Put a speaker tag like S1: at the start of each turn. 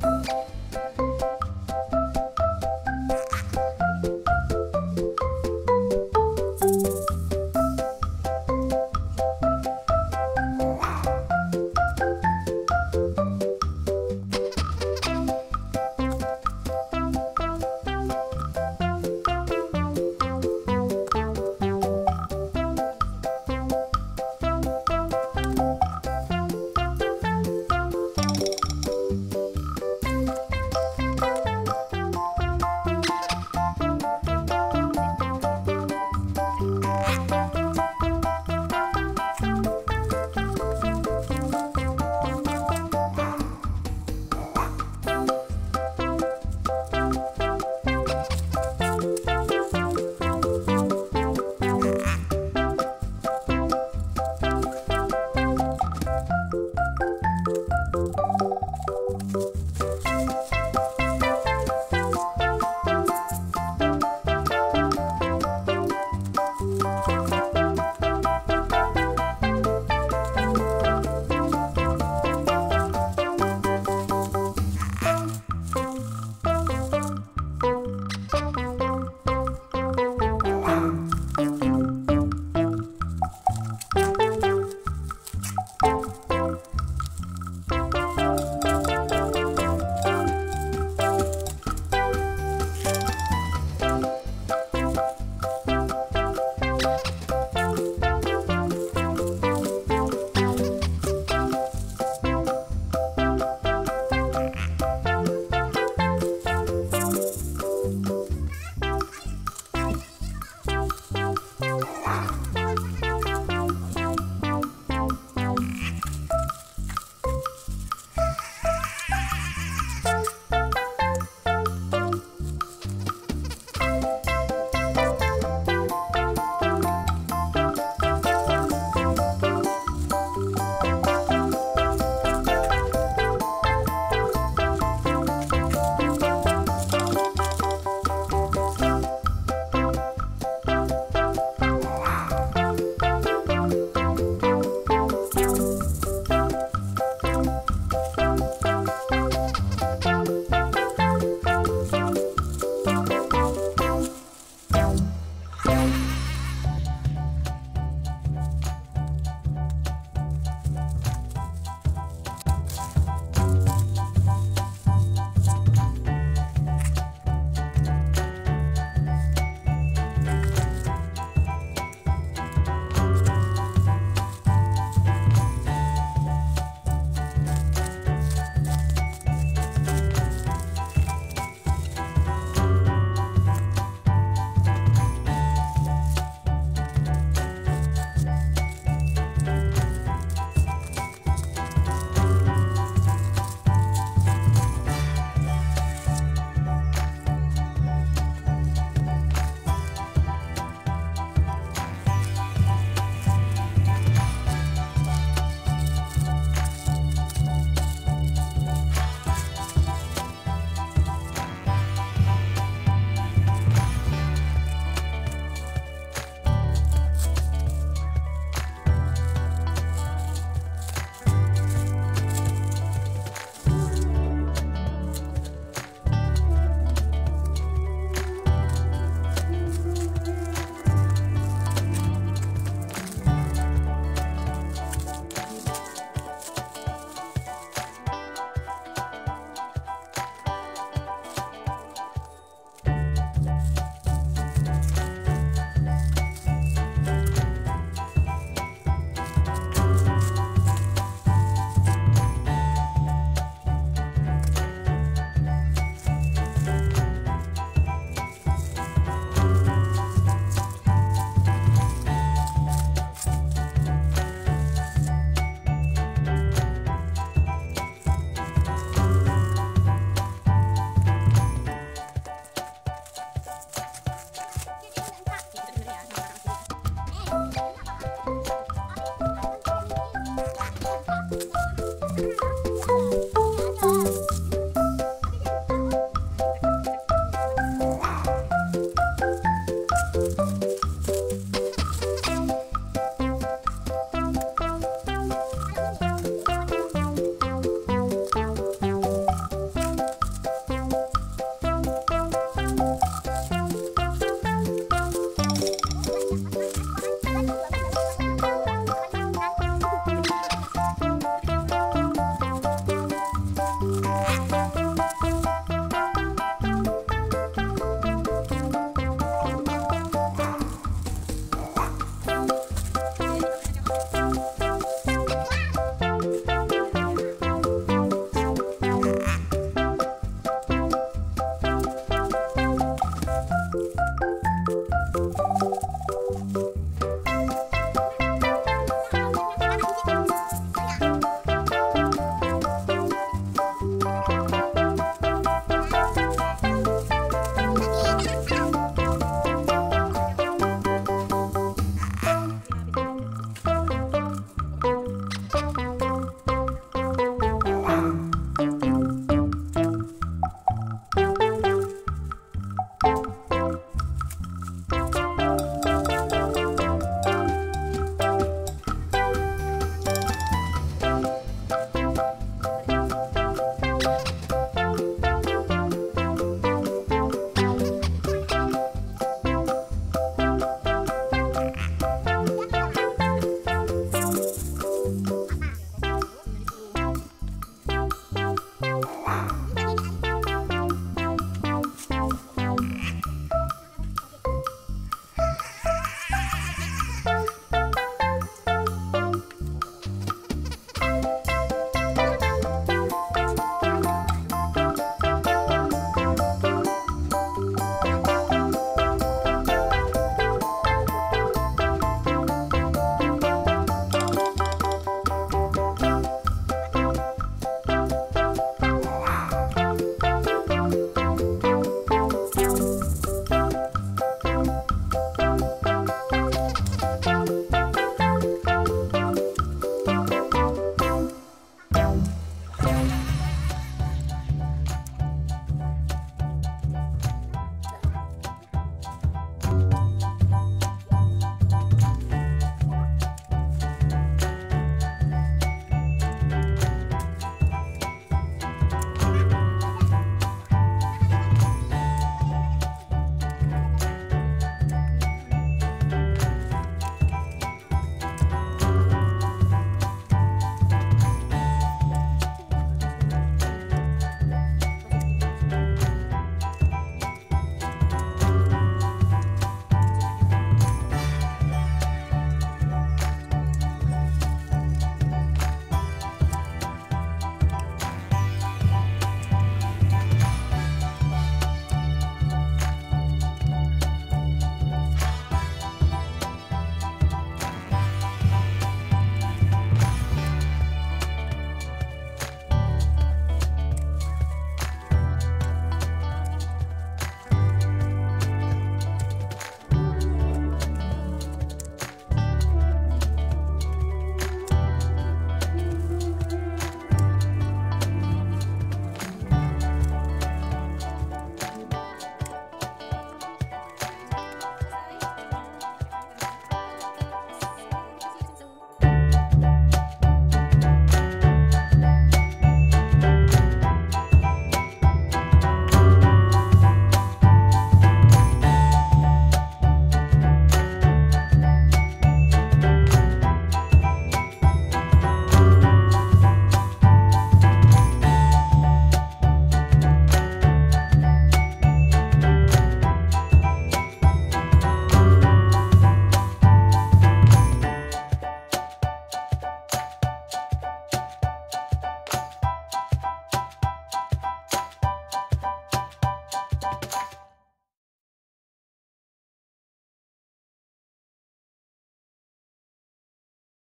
S1: Música